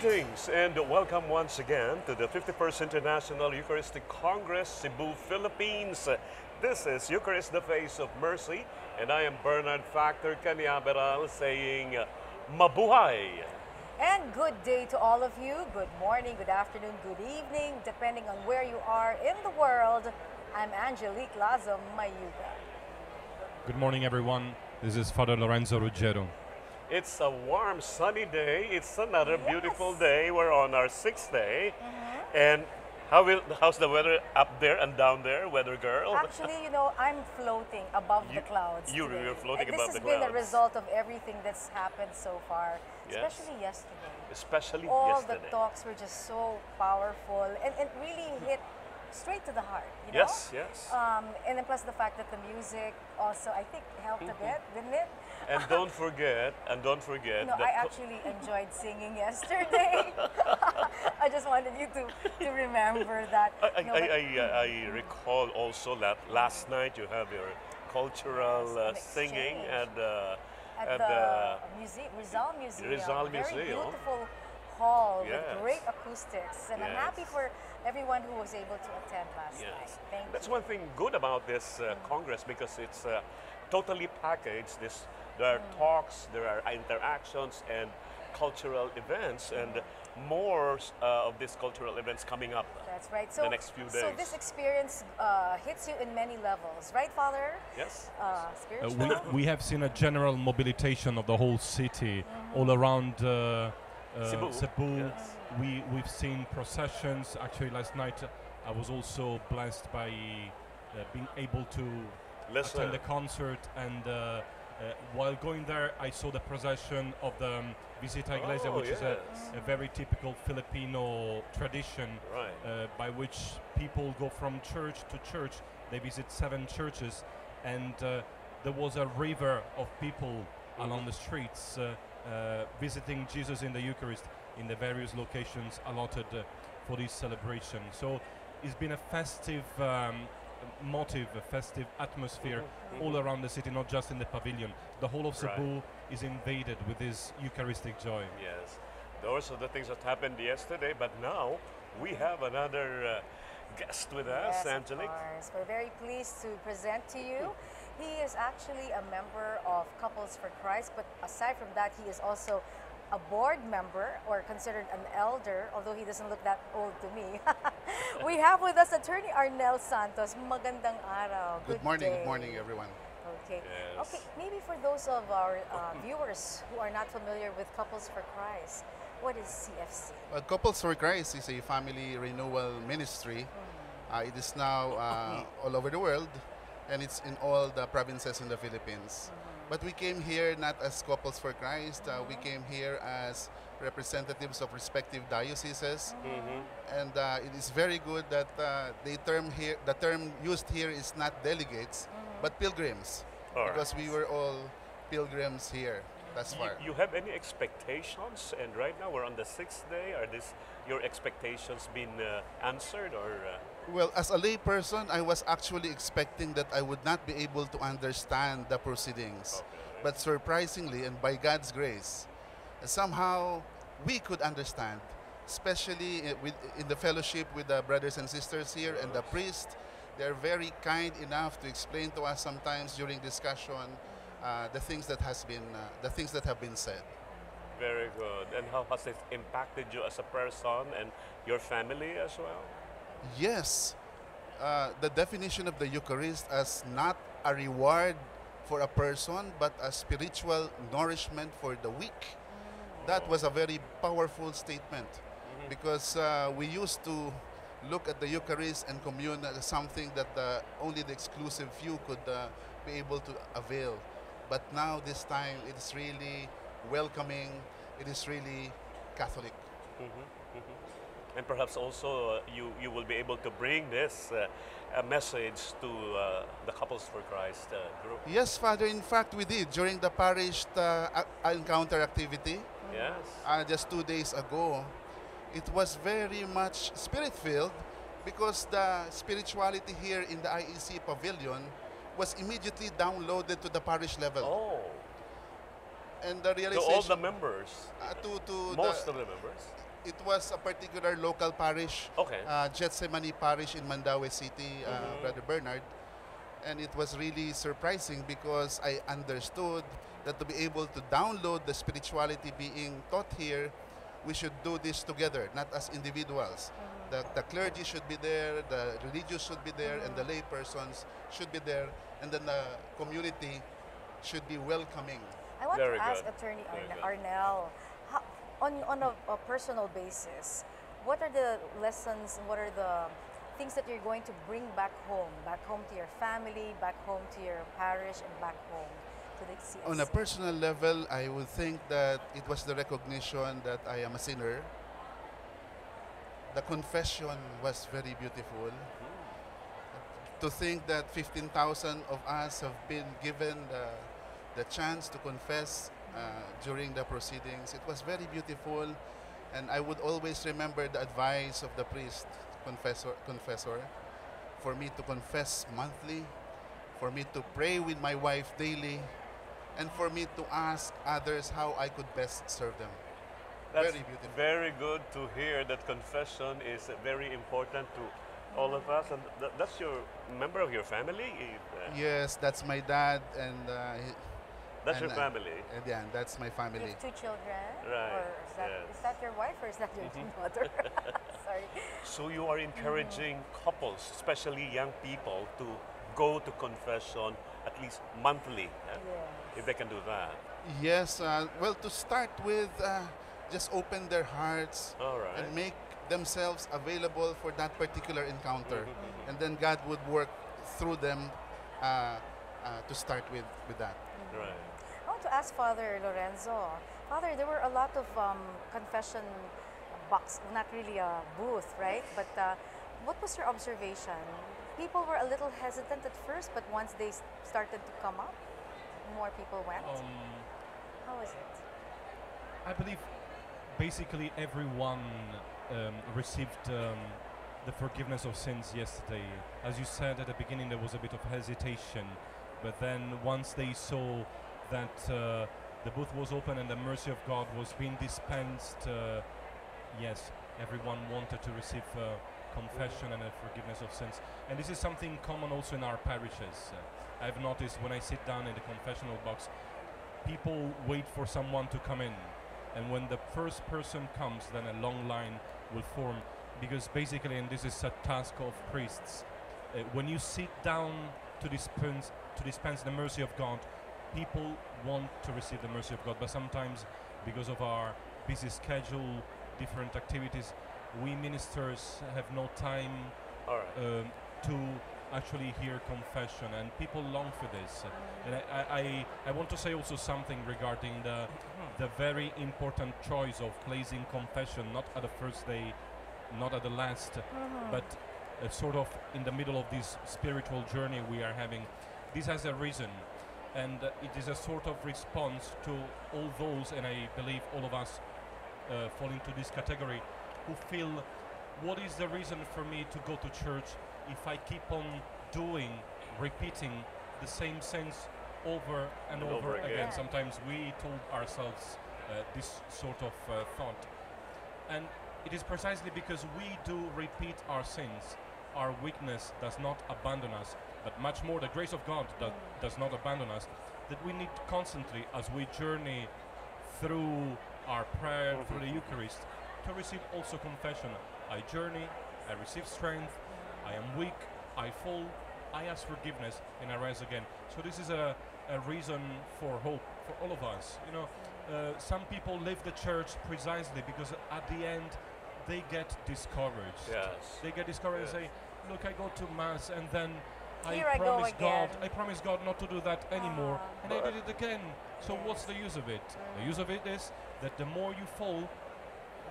Greetings and welcome once again to the 51st International Eucharistic Congress, Cebu, Philippines. This is Eucharist, the Face of Mercy, and I am Bernard Factor Canyaberal saying, Mabuhay! And good day to all of you. Good morning, good afternoon, good evening, depending on where you are in the world. I'm Angelique Lazo Mayuga. Good morning, everyone. This is Father Lorenzo Ruggiero. It's a warm, sunny day. It's another beautiful day. We're on our sixth day. Mm-hmm. And how will, how's the weather up there and down there, weather girl? Actually, you know, I'm floating above You- the clouds. you- today. you're floating and above this has been a result of everything that's happened so far, Yes. especially yesterday. Especially All yesterday. the talks were just so powerful and, and really hit straight to the heart, you know? Yes, yes. Um, and then plus the fact that the music also, I think, helped a bit, didn't it? and don't forget, and don't forget No, I actually enjoyed singing yesterday. I just wanted you to, to remember that. I, I, No, I, I, uh, I recall also that last night you have your cultural uh, singing at, uh, at at the uh, muse- Rizal Museum. Rizal Very beautiful hall Yes. with great acoustics. And I'm happy for everyone who was able to attend last night. Yes. Thank That's you. one thing good about this uh, Congress because it's uh, totally packaged. This there are Mm. talks, there are interactions, and cultural events, and more uh, of these cultural events coming up. That's right. So, the next few days. so this experience uh, hits you in many levels, right, Father? Yes. Uh, Uh, spiritual. we, we have seen a general mobilization of the whole city all around uh, uh, Cebu. Yes. We, we've seen processions. Actually, last night uh, I was also blessed by uh, being able to Listen. attend the concert. And uh, uh, while going there, I saw the procession of the um, Visita Iglesia, Oh, which is a, a very typical Filipino tradition Right. uh, by which people go from church to church. They visit seven churches, and uh, there was a river of people along the streets visiting Jesus in the Eucharist in the various locations allotted uh, for this celebration. So it's been a festive um, motive, a festive atmosphere all around the city, not just in the pavilion. The whole of Right. Cebu is invaded with this Eucharistic joy. Yes, those are the things that happened yesterday, but now we have another uh, guest with us, Yes, of Angelique. course. We're very pleased to present to you. He is actually a member of Couples for Christ, but aside from that, he is also a board member or considered an elder, although he doesn't look that old to me. we have with us attorney Arnel Santos. Magandang araw. Good morning, day. good morning, everyone. Okay. Yes. Okay, maybe for those of our uh, viewers who are not familiar with Couples for Christ, what is CFC? Well, Couples for Christ is a family renewal ministry. Uh, it is now uh, all over the world, and it's in all the provinces in the Philippines. But we came here not as Couples for Christ. Uh, we came here as representatives of respective dioceses, and uh, it is very good that uh, the term here, the term used here is not delegates, but pilgrims, All right. because we were all pilgrims here thus You, far. you have any expectations? And right now we're on the sixth day. Are this your expectations been uh, answered or? Well, as a layperson, I was actually expecting that I would not be able to understand the proceedings. Okay. But surprisingly, and by God's grace, somehow we could understand, especially with, in the fellowship with the brothers and sisters here and the priest. They're very kind enough to explain to us sometimes during discussion uh, the things that has been uh, the things that have been said. very good. And how has it impacted you as a person and your family as well? Yes, uh, the definition of the Eucharist as not a reward for a person, but a spiritual nourishment for the weak. That was a very powerful statement because uh, we used to look at the Eucharist and commune as something that uh, only the exclusive few could uh, be able to avail. But now, this time, it's really welcoming, it is really Catholic. And perhaps also uh, you, you will be able to bring this uh, a message to uh, the Couples for Christ uh, group. Yes, Father. In fact, we did during the parish uh, encounter activity Yes. uh, just two days ago. It was very much spirit filled because the spirituality here in the IEC pavilion was immediately downloaded to the parish level. Oh, and the realization To all the members, uh, to to most the, of the members. It was a particular local parish, Okay. uh, Gethsemane Parish in Mandaue City, uh, Mhm. Brother Bernard. And it was really surprising because I understood that to be able to download the spirituality being taught here, we should do this together, not as individuals. The, the clergy should be there, the religious should be there, and the lay persons should be there, and then the community should be welcoming. I want Very to ask good. Attorney Very Arne- Arnel, how, on, on a, a personal basis, what are the lessons and what are the things that you're going to bring back home, back home to your family, back home to your parish, and back home to the CFC? On a personal level, I would think that it was the recognition that I am a sinner. The confession was very beautiful. To think that 15,000 of us have been given the, the chance to confess during the proceedings, it was very beautiful. And I would always remember the advice of the priest, confessor, confessor, for me to confess monthly, for me to pray with my wife daily, and for me to ask others how I could best serve them. That's Very beautiful. Very good to hear that confession is uh, very important to all of us. And th- that's your member of your family? Uh, Yes, that's my dad, and uh, That's your and, uh, family. and yeah, that's my You family. have two children? Right, Or is that, yes. is that your wife or is that your mother? Sorry. So you are encouraging couples, especially young people, to go to confession at least monthly, eh? Yes. if they can do that. Yes, uh, well, to start with, uh, just open their hearts All right. and make themselves available for that particular encounter, Mhm. and then God would work through them uh, uh, to start with with that. Right. I want to ask Father Lorenzo. Father, there were a lot of um, confession box, not really a booth, right? But uh, what was your observation? People were a little hesitant at first, but once they started to come up, more people went. Um, How was it? I believe basically everyone um, received um, the forgiveness of sins yesterday. As you said at the beginning, there was a bit of hesitation, but then once they saw that uh, the booth was open and the mercy of God was being dispensed, uh, yes, everyone wanted to receive uh, confession and a forgiveness of sins. And this is something common also in our parishes. Uh, I've noticed when I sit down in the confessional box, people wait for someone to come in. And when the first person comes, then a long line will form. Because basically, and this is a task of priests, uh, when you sit down to dispense, to dispense the mercy of God, people want to receive the mercy of God. But sometimes, because of our busy schedule, different activities, we ministers have no time All right. um, to actually hear confession, and people long for this. And I, I, I, I want to say also something regarding the, the very important choice of placing confession not at the first day, not at the last, but uh, sort of in the middle of this spiritual journey we are having. This has a reason, and uh, it is a sort of response to all those, and I believe all of us uh, fall into this category, who feel what is the reason for me to go to church if I keep on doing, repeating the same sins over and, And over, over again. again. Sometimes we told ourselves uh, this sort of uh, thought. And it is precisely because we do repeat our sins, our weakness does not abandon us, but much more the grace of God that does not abandon us, that we need constantly, as we journey through our prayer, through the Eucharist, to receive also confession. I journey, I receive strength, I am weak, I fall, I ask forgiveness, and I rise again. So this is a, a reason for hope for all of us. You know, uh, some people leave the church precisely because at the end they get discouraged. Yes. They get discouraged Yes. and say, look, I go to mass and then Here I I go promise God. I promise God not to do that anymore, Ah. and I did it again. So what's the use of it? The use of it is that the more you fall,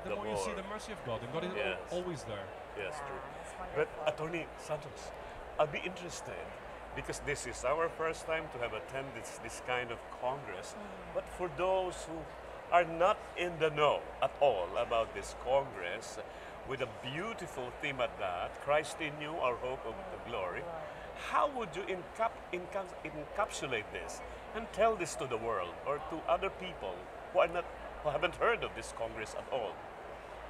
the, The more, you see the mercy of God, and God is al- Yes. always there. Yes, Yeah, true. that's But wonderful. Attorney Santos, I'd be interested because this is our first time to have attended this, this kind of congress. Mm. But for those who are not in the know at all about this congress, with a beautiful theme at that Christ in you, our hope of the mm. glory. How would you encap- encap- encapsulate this and tell this to the world or to other people who, are not, who haven't heard of this Congress at all?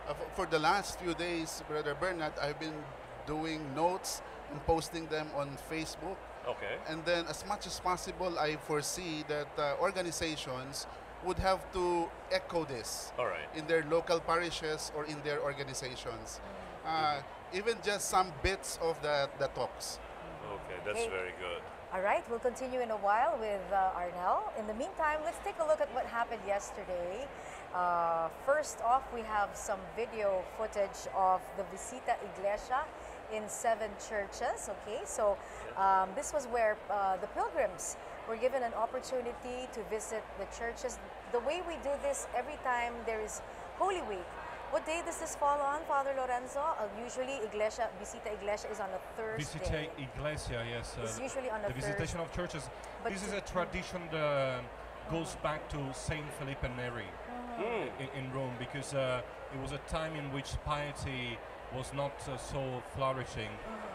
Uh, for the last few days, Brother Bernard, I've been doing notes and posting them on Facebook. Okay. And then, as much as possible, I foresee that uh, organizations would have to echo this right. in their local parishes or in their organizations. Uh, even just some bits of the, the talks. Okay, that's Okay. very good. All right, we'll continue in a while with uh, Arnel. In the meantime, let's take a look at what happened yesterday. Uh, first off, we have some video footage of the Visita Iglesia in seven churches. Okay, so um, this was where uh, the pilgrims were given an opportunity to visit the churches. The way we do this every time there is Holy Week. What day does this fall on, Father Lorenzo? Uh, usually, Iglesia, Visita Iglesia is on a Thursday. Visite Iglesia, yes. uh, It's usually on a the visitation Thursday. of churches. But this is a tradition that goes back to Saint Philip Neri Mm. in, in Rome because uh, it was a time in which piety was not uh, so flourishing.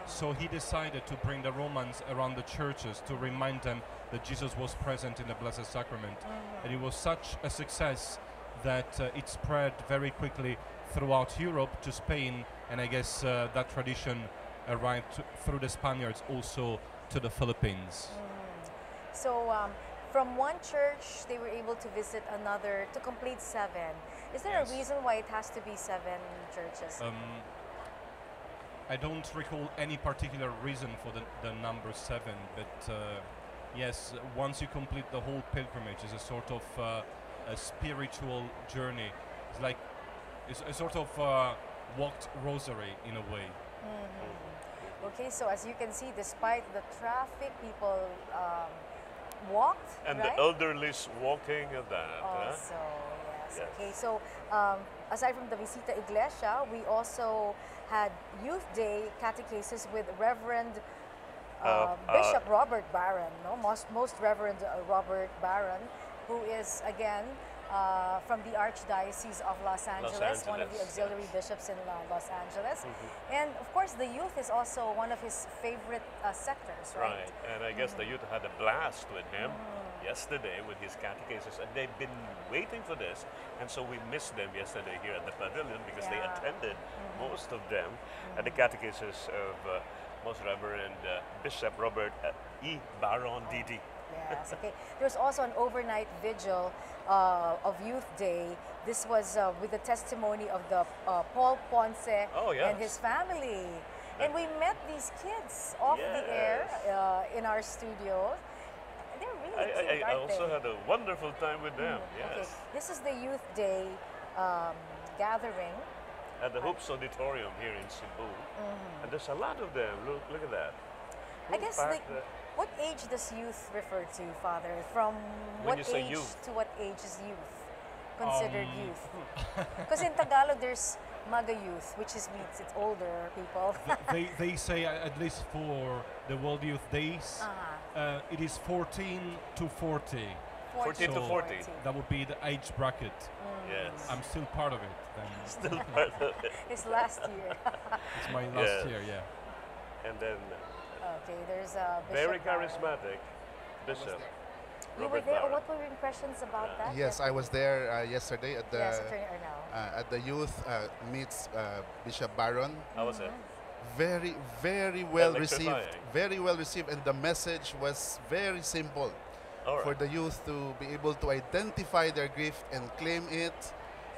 So he decided to bring the Romans around the churches to remind them that Jesus was present in the Blessed Sacrament. And it was such a success that uh, it spread very quickly throughout Europe to Spain, and I guess uh, that tradition arrived through the Spaniards also to the Philippines. So um, from one church, they were able to visit another to complete seven. Is there Yes. a reason why it has to be seven churches? Um, I don't recall any particular reason for the, the number seven, but uh, yes, once you complete the whole pilgrimage, it's a sort of uh, a spiritual journey. It's like it's a sort of uh, walked rosary in a way. okay, so as you can see, despite the traffic, people um, walked, And right? the elderly's walking at that. huh? Yes. Yes. Okay, so um, aside from the Visita Iglesia, we also had Youth Day catechesis with Reverend uh, Uh, uh, Bishop Robert Barron, no? most, most Reverend uh, Robert Barron, who is again uh, from the Archdiocese of Los Angeles, one of the auxiliary yes. bishops in uh, Los Angeles. And of course, the youth is also one of his favorite uh, sectors, right? Right, and I guess the youth had a blast with him yesterday with his catechesis, and they've been waiting for this, and so we missed them yesterday here at the pavilion because they Yeah. attended, most of them, at the catechesis of uh, Most Reverend uh, Bishop Robert uh, E. Barron Didi. Yes, okay. There's also an overnight vigil uh, of Youth Day. This was uh, with the testimony of the uh, Paul Ponce Oh, and his family. And we met these kids off the air uh, in our studios. They're really I, I, cute, I aren't also they? had a wonderful time with them, Okay, yes, this is the Youth Day um, gathering. at the Hoops Auditorium here in Cebu. And there's a lot of them. Look, look at that. I guess the, the- what age does youth refer to, Father? From When what age youth. to what age is youth considered Um, youth? Because in Tagalog, there's maga youth, which is means it's older people. They, they say, at least for the World Youth Days, Uh-huh. uh, it is 14 to 40. 14 to 40. That would be the age bracket. Yes. I'm still part of it. Then. Still part of it. It's last year. It's my last Yes. year, yeah. And then okay, there's a bishop. very Barron. charismatic bishop. You were there. Barron. What were your impressions about that? Yes, I was there uh, yesterday at the yes, Attorney Arnel. uh, at the youth uh, meets uh, Bishop Barron. How was it? Very, very well received. Very well received, and the message was very simple All for the youth to be able to identify their gift and claim it,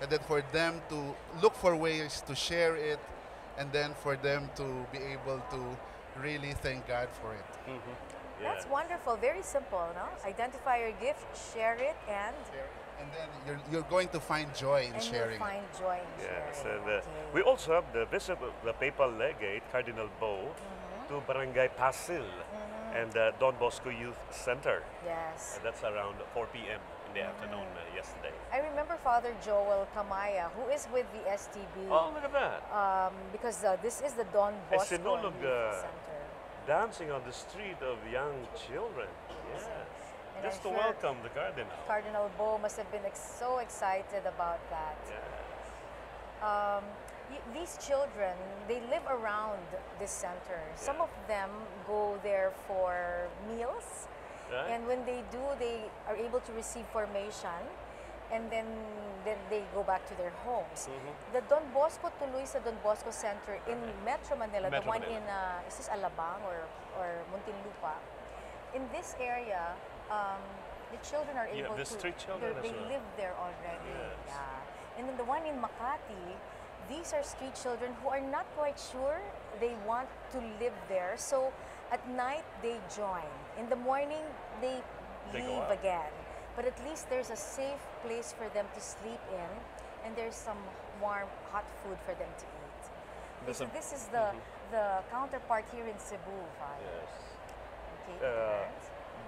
and then for them to look for ways to share it, and then for them to be able to really thank God for it. That's Yeah. wonderful. Very simple, no? Identify your gift, share it, and And then you're, you're going to find joy in and sharing. you'll find joy in Yes, sharing. and uh, okay. we also have the visit of the papal legate, Cardinal Bo, Mm-hmm. to Barangay Pasil and uh, Don Bosco Youth Center. yes. And that's around 4 p.m. in the afternoon uh, yesterday. I remember Father Joel Kamaya, who is with the SDB, Oh, look at that. um, because uh, this is the Don Bosco sinulog, uh, Center. Dancing on the street of young children. Yes. And Just I'm to sure welcome the Cardinal. Cardinal Bo must have been ex- so excited about that. Yes. Um, y- these children, they live around this center. Some of them go there for meals. Right. And when they do, they are able to receive formation and then then they go back to their homes. Mm-hmm. The Don Bosco Tuloy sa Don Bosco Center in Metro Manila, the one Manila. in uh, is this Alabang or or Muntinlupa? In this area, um, the children are Yeah, able the to children they well. live there already. Yes. Yeah. And then the one in Makati, these are street children who are not quite sure they want to live there. So at night they join. In the morning they, They leave again. But at least there's a safe place for them to sleep in and there's some warm hot food for them to eat. A- this is the the counterpart here in Cebu. Yes. Okay, Uh.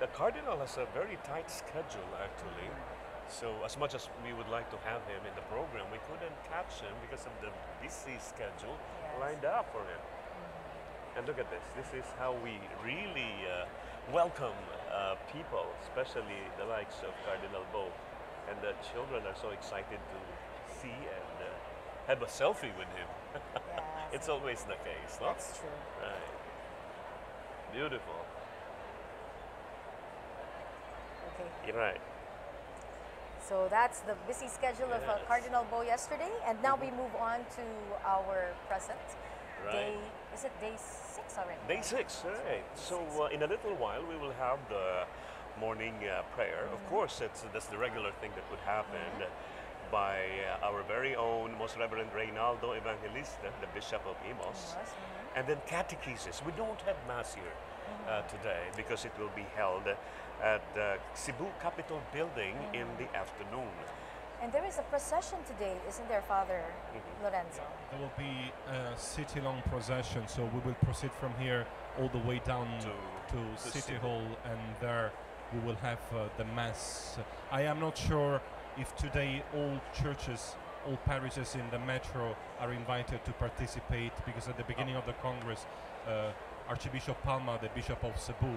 The Cardinal has a very tight schedule, actually. So, as much as we would like to have him in the program, we couldn't catch him because of the busy schedule Yes. lined up for him. And look at this. This is how we really uh, welcome uh, people, especially the likes of Cardinal Bo. And the children are so excited to see and uh, have a selfie with him. Yes, it's always the case, no? that's true. Right. Beautiful. Okay. You're right. So that's the busy schedule of uh, Cardinal Bo yesterday, and now we move on to our present day. Is it day six already? Day six, right. So uh, in a little while we will have the morning uh, prayer. Of course, it's, that's the regular thing that would happen by uh, our very own Most Reverend Reynaldo Evangelista, the Bishop of Imus. Mhm. And then catechesis. We don't have Mass here uh, today because it will be held at the Cebu Capitol Building in the afternoon. And there is a procession today, isn't there, Father Mm-hmm. Lorenzo? There will be a city-long procession, so we will proceed from here all the way down To- to, to City City. Hall, and there we will have uh, the mass. I am not sure if today all churches, all parishes in the metro are invited to participate, because at the beginning of the Congress, uh, Archbishop Palma, the Bishop of Cebu,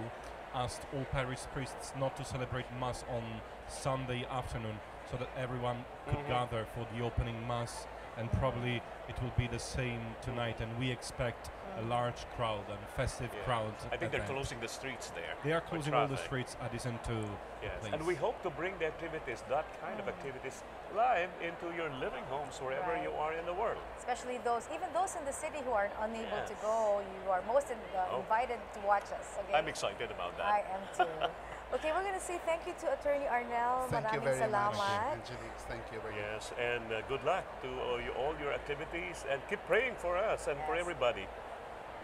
asked all parish priests not to celebrate Mass on Sunday afternoon, so that everyone could Mhm. gather for the opening Mass and probably it will be the same tonight and we expect a large crowd and festive Yeah. crowd I think they're event. closing the streets there. they are closing all the streets adjacent to the Yes, place. and we hope to bring the activities, that kind of activities, live into your living homes wherever Right. you are in the world. Especially those, even those in the city who are unable to go, you are most in, uh, Oh. invited to watch us. Okay? I'm excited about that. I am too. okay, we're going to say thank you to Attorney Arnel. Thank you Maraming very much, salamat. Angelique. Thank you very much. Yes, and uh, good luck to all, you, all your activities and keep praying for us and for everybody.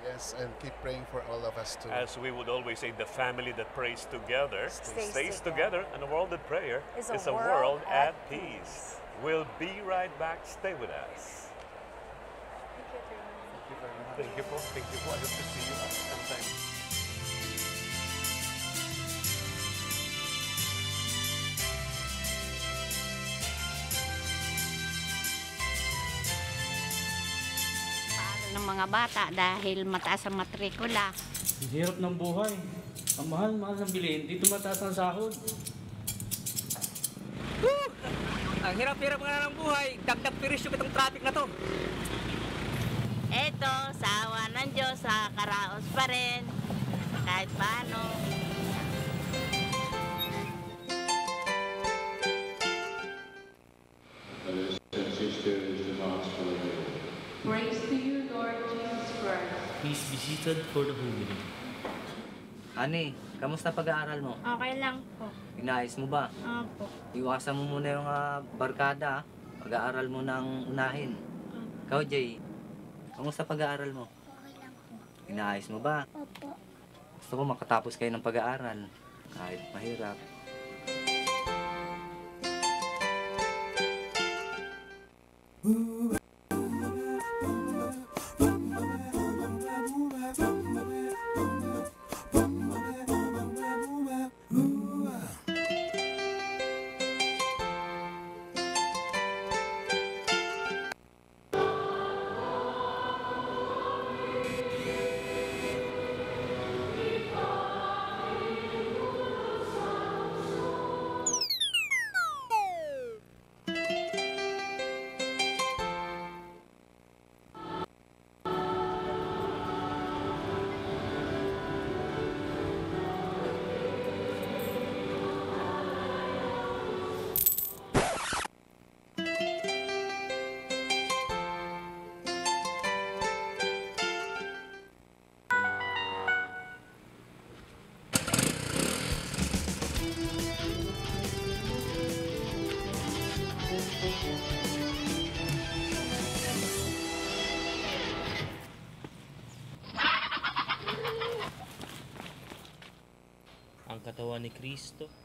Yes, and keep praying for all of us too. As we would always say, the family that prays together Stays stays together. together, and a world at prayer Is a is a world world at at peace. We'll be right back. Stay with us. Thank you, Attorney. Thank you po. Thank you po. I hope to see you sometime. Mga bata dahil mataas ang matrikula. Hirap ng buhay. Ang mahal-mahal ng bilihin, dito mataas ang sahod. Ang hirap-hirap nga ng buhay, dagdag pirisyo itong traffic na to. Eto, sa awa ng Diyos, sa karaos pa rin. Kahit paano. Praise to seated for the homily. Ani, kamusta pag-aaral mo? Okay lang po. Inaayos mo ba? Opo. Iwasan mo muna yung uh, barkada. Ah. Pag-aaral mo ng unahin. Opo. Ikaw, Jay, kamusta pag-aaral mo? Okay lang po. Inaayos mo ba? Opo. Gusto ko makatapos kayo ng pag-aaral. Kahit mahirap. Ooh. rimane Cristo.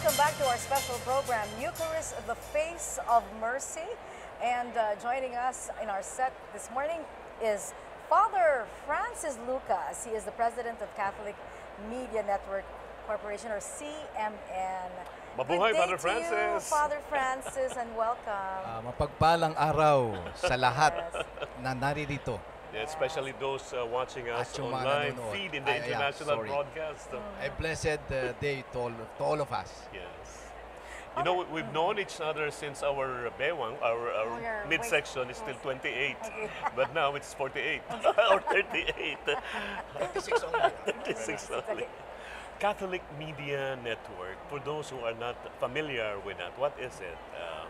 Welcome back to our special program, Eucharist, the Face of Mercy. And uh, joining us in our set this morning is Father Francis Lucas. He is the president of Catholic Media Network Corporation, or CMN. Mabuhay, Good Father to Francis. You, Father Francis, and welcome. Ah, mapagpalang araw sa lahat Yes. na naririto. Yeah, especially those uh, watching us At yung mga online nanonood. feed in the Ay, yeah, international sorry. broadcast. A blessed uh, day to all, to all of us. Yes. You know, we- we've known each other since our bewang, our, our Oh, your midsection is still 28, Okay. but now it's 48 or 38. 36 only. 36 only. Catholic Media Network, for those who are not familiar with that, what is it? Uh,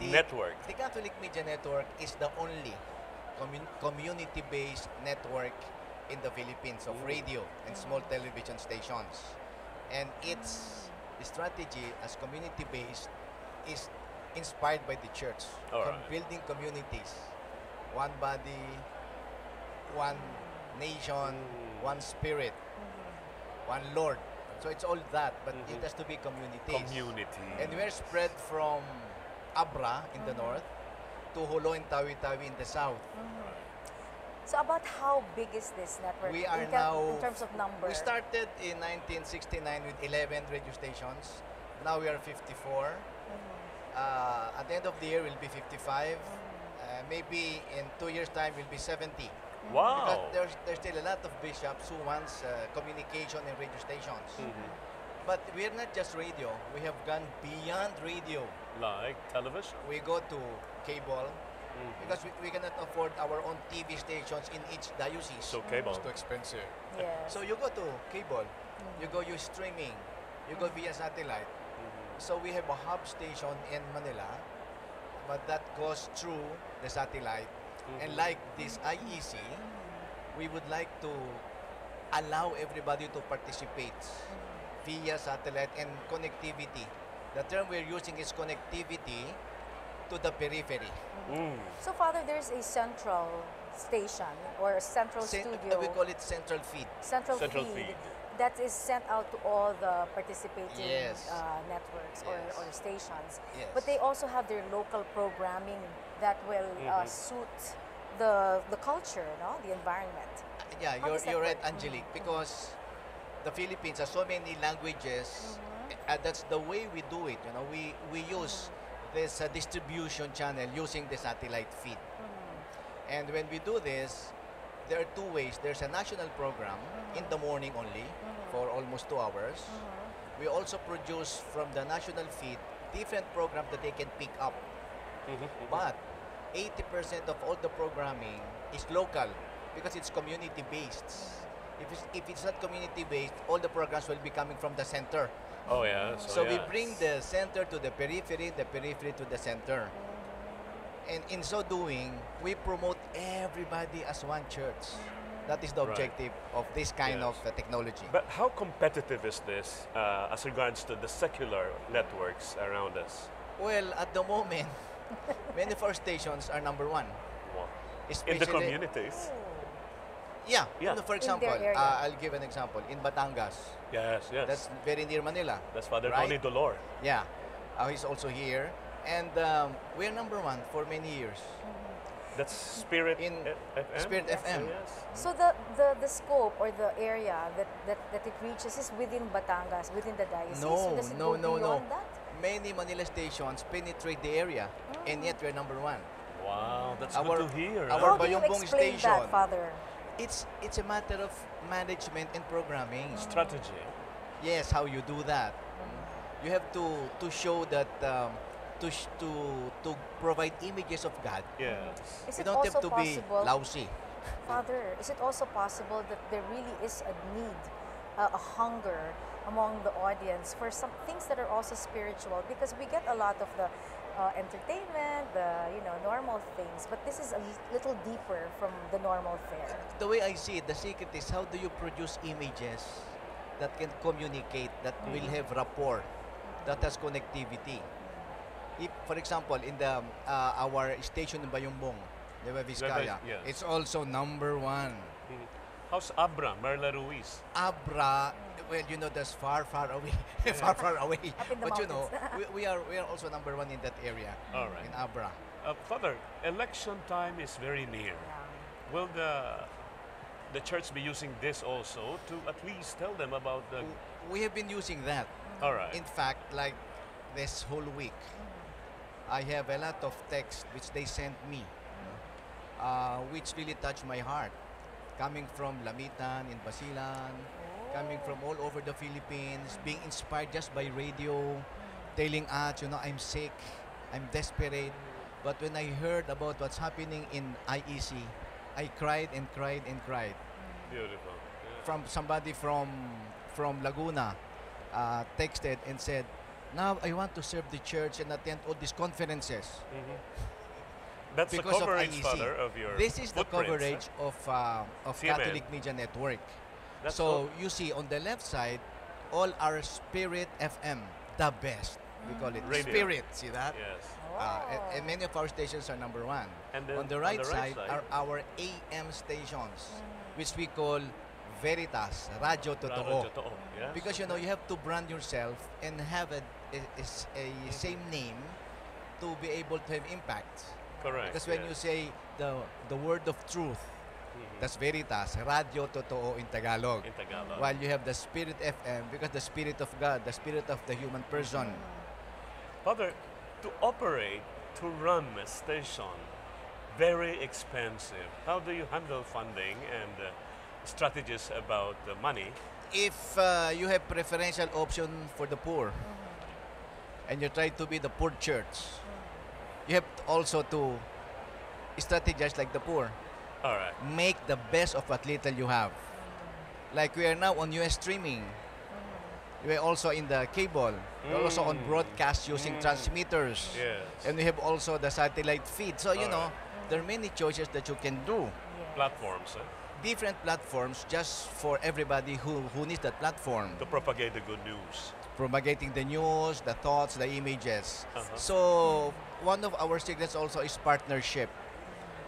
The- network. The Catholic Media Network is the only commun- community-based network in the Philippines of radio and small mm. television stations. And its mm. strategy as community-based is inspired by the church, All com- right. building communities, one body, one mm. nation, one spirit, mm-hmm. one Lord. So it's all that, but it Mhm. has to be communities. Community. And we're spread from Abra in the mm-hmm. north to Jolo and Tawi-Tawi in the south. So, about how big is this network We are in, now in terms of number? We started in 1969 with 11 radio stations. Now we are 54. Uh, at the end of the year, we'll be 55. Uh, maybe in two years' time, we'll be 70. Because Wow. there's, there's still a lot of bishops who wants uh, communication and radio stations. Mhm. But we're not just radio. We have gone beyond radio. Like television. We go to cable Mhm. because we, we cannot afford our own TV stations in each diocese. So cable. It's too expensive. Yes. So you go to cable, mm-hmm. you go use streaming, you go via satellite. Mm-hmm. So we have a hub station in Manila, but that goes through the satellite. And Mhm. like this mm-hmm. IEC, we would like to allow everybody to participate via satellite and connectivity. The term we're using is connectivity to the periphery. Mm. So, Father, there's a central station or a central Cen- studio, we call it central feed. central, Central feed, feed. that is sent out to all the participating Yes. uh, networks Yes. or, or stations. Yes. But they also have their local programming that will uh, Mhm. suit the the culture, no, the environment. Yeah, How you're, you're right, work? Angelique, because the Philippines has so many languages. Uh, that's the way we do it. You know, we we use this uh, distribution channel using the satellite feed. And when we do this, there are two ways. There's a national program in the morning only for almost two hours. We also produce from the national feed different programs that they can pick up. But 80% of all the programming is local because it's community based. If it's, if it's not community based, all the programs will be coming from the center. Oh yeah. So, So we bring the center to the periphery, the periphery to the center. And in so doing, we promote everybody as one church. That is the Right. objective of this kind Yes. of uh, technology. But how competitive is this uh, as regards to the secular networks around us? well, at the moment, many of our stations are number one. Wow. In the communities. Yeah. Yeah. you for example, uh, I'll give an example. In Batangas, Yes, yes. that's very near Manila. That's Father right? Tony Dolor. Yeah, uh, he's also here. And um, we're number one for many years. That's Spirit In F- FM. Spirit Yes. FM. Yes. So the, the, the scope or the area that, that, that it reaches is within Batangas, within the diocese? No, or does it no, go no, no. That? Many Manila stations penetrate the area, and yet we're number one. Wow, That's our, good to hear. Our How do you explain station. that, Father? It's it's a matter of management and programming. Strategy. Yes, how you do that. You have to to show that um, to sh- to to provide images of God. Yes. Is you it don't have also to be possible, lousy. Father, is it also possible that there really is a need, uh, a hunger among the audience for some things that are also spiritual? Because we get a lot of the uh, entertainment, the you know normal things, but this is a little deeper from the normal fare. The way I see it, the secret is how do you produce images that can communicate, that will have rapport, that has connectivity. If, for example, in the uh, our station in Bayombong, Nueva Vizcaya, yes. it's also number one. How's Abra, Merla Ruiz? Abra, well, you know, that's far, far away, far, far away. Up in the but you know, we, we are we are also number one in that area, All right. in Abra. Uh, Father, election time is very near. Will the the church be using this also to at least tell them about the? We have been using that. All right. In fact, like this whole week, I have a lot of texts which they sent me, uh, which really touched my heart. Coming from Lamitan in Basilan, coming from all over the Philippines, being inspired just by radio, telling us, you know, I'm sick, I'm desperate. But when I heard about what's happening in IEC, I cried and cried and cried Beautiful. Yeah. from somebody from from Laguna uh, texted and said, "Now I want to serve the church and attend all these conferences." Mhm. That's the because of coverage, IEC. Father, of your This is the coverage huh? of uh, of CMN. Catholic Media Network. That's so all- you see on the left side, all our Spirit FM, the best. We call it Radio. Spirit. See that? Yes. Uh, and, and many of our stations are number one. And on the on right, the right side, side- are our AM stations, which we call Veritas, Radyo Totoo. Totoo, yes. Because you know you have to brand yourself and have a, a, is- a same name to be able to have impact. Correct. Because when yes. you say the the word of truth, Mhm. that's Veritas, Radyo Totoo in Tagalog. in Tagalog. While you have the Spirit FM, because the Spirit of God, the Spirit of the human person. Father, to operate, to run a station, very expensive. How do you handle funding and uh, strategies about the money? If uh, you have preferential option for the poor, and you try to be the poor church, you have also to strategize like the poor. All right. make the best of what little you have. Like we are now on US streaming. We're also in the cable. We're also on Mm. broadcast using Mm. transmitters. Yes. And we have also the satellite feed. So, you know, Alright. there are many choices that you can do. Platforms huh? Different platforms just for everybody who, who needs that platform. to propagate the good news. Propagating the news, the thoughts, the images. Uh-huh. So one of our secrets also is partnership.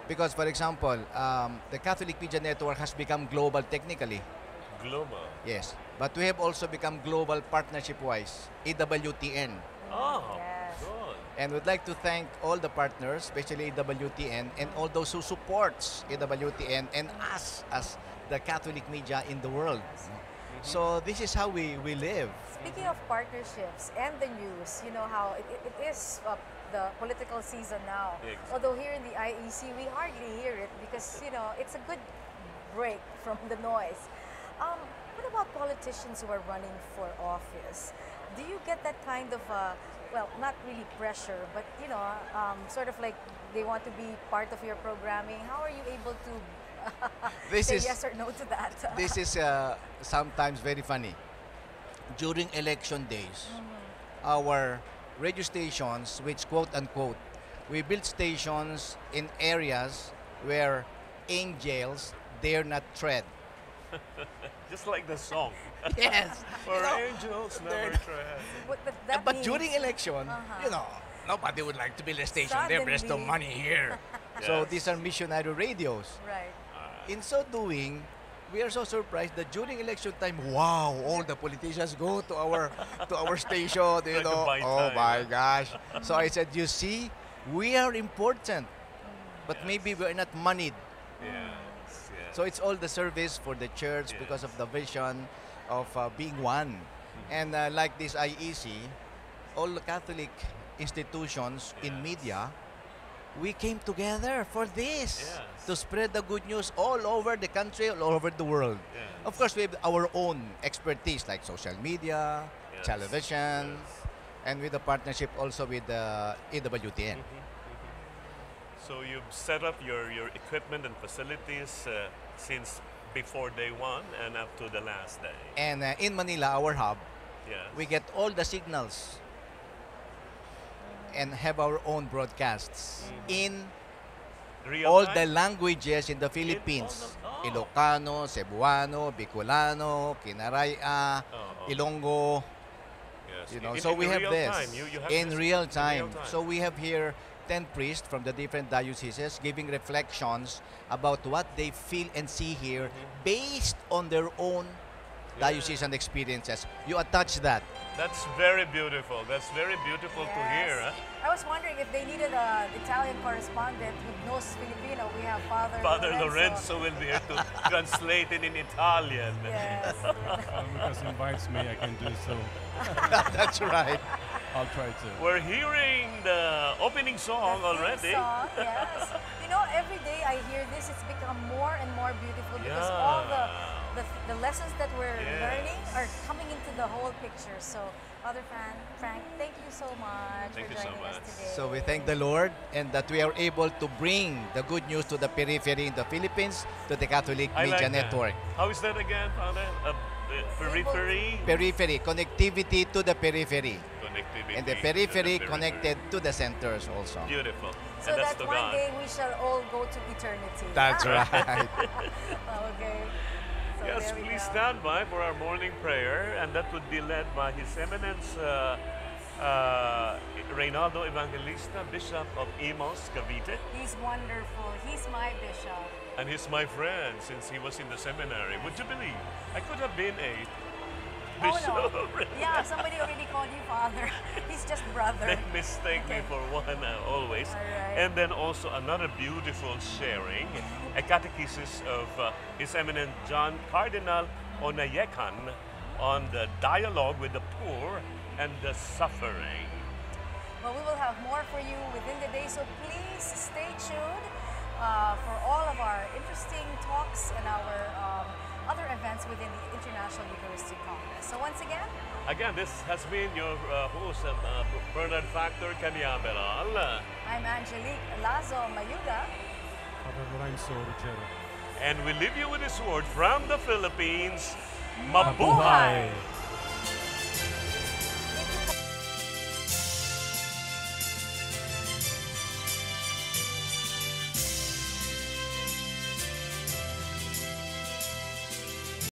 Because, for example, um, the Catholic Media Network has become global technically. Global. Yes. But we have also become global partnership-wise, EWTN. Oh, Yes. good. And we'd like to thank all the partners, especially EWTN, and all those who supports EWTN and us as the Catholic media in the world. So this is how we, we live. Speaking of partnerships and the news, you know how it, it, it is uh, the political season now. Yes. Although here in the IEC, we hardly hear it because, you know, it's a good break from the noise. Um, what about politicians who are running for office? Do you get that kind of, uh, well, not really pressure, but, you know, um, sort of like they want to be part of your programming? How are you able to This say is- yes or no to that? This is uh, sometimes very funny. During election days, our radio stations, which quote unquote, we build stations in areas where angels dare not tread. Just like the song. yes. For know, angels never they're- tread. But but during election, Uh-huh. you know, nobody would like to build a station there. There's no Suddenly. money here. So these are missionary radios. Right. In so doing, we are so surprised that during election time, wow, all the politicians go to our to our station. You know, oh my gosh. So I said, you see, we are important, but maybe we are not moneyed. Yes, yes. So it's all the service for the church because of the vision of uh, being one. And uh, like this IEC, all the Catholic institutions in Yes. media we came together for this Yes. to spread the good news all over the country, all over the world. Yes. Of course, we have our own expertise like social media, Yes. television, and with the partnership also with the EWTN. So you've set up your, your equipment and facilities uh, since before day one and up to the last day. And uh, in Manila, our hub, Yes. we get all the signals and have our own broadcasts in Real all the languages in the Philippines. oh. Ilocano, Cebuano, Bicolano, Kinaraya, Oo. Ilonggo. Yes. You know, In- so in we have this time. You, you have in this real in time. time. So we have here 10 priests from the different dioceses giving reflections about what they feel and see here Mm-hmm. based on their own diocesan experiences. You attach that. That's very beautiful. That's very beautiful to hear. Huh? I was wondering if they needed an Italian correspondent who knows Filipino. We have Father, Father Lorenzo will be here to translate it in Italian. Yes. Lucas invites me, I can do so. That's right. I'll try to. We're hearing the opening song The already. Song, yes. You know, every day I hear this, it's become more and more beautiful because all the, the the lessons that we're Yes. learning are coming into the whole picture. So, Father Frank, Frank, thank you so much Thank for you so joining much. us today. So we thank the Lord and that we are able to bring the good news to the periphery in the Philippines to the Catholic I Media like that. Network. How is that again, Father? Uh, periphery? Periphery, connectivity to the periphery. Connectivity. And the periphery periphery. connected to the centers also. Beautiful. so and that's that to one God. day we shall all go to eternity. That's right. okay. So Yes, please go. stand by for our morning prayer, and that would be led by His Eminence uh, uh, Reynaldo Evangelista, Bishop of Imus, Cavite. He's wonderful. He's my bishop. And he's my friend since he was in the seminary. Would you believe? I could have been a Oh no. Yeah, somebody already called you father. He's just brother. They mistake me for one uh, always. Alright. And then also another beautiful sharing, a catechesis of uh, His Eminent John Cardinal Onaiyekan on the dialogue with the poor and the suffering. Well, we will have more for you within the day, so please stay tuned uh, for all of our interesting talks and our um, other events within the International Eucharistic Congress. So once again, Again, this has been your uh, host, uh, Bernard Factor Canyaberal. Uh, I'm Angelique Lazo Mayuga. Father Lorenzo Ruggiero. and we leave you with this word from the Philippines. Mabuhay! Mabuhay!